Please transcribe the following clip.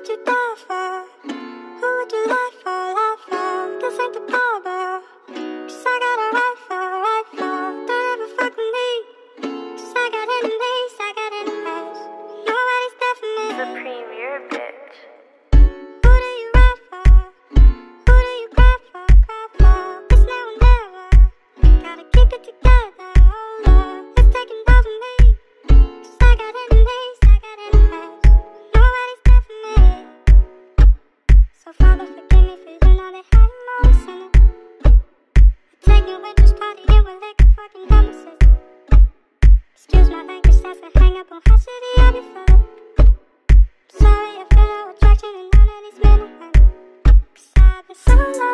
would you die So Father, forgive me for you know that I'm no sinner. I take you with this party, you were like a fucking nemesis. Excuse my language, that's a hang up on how shitty I be feeling. Sorry, I feel no attraction in none of these men around. Cause I've been so long.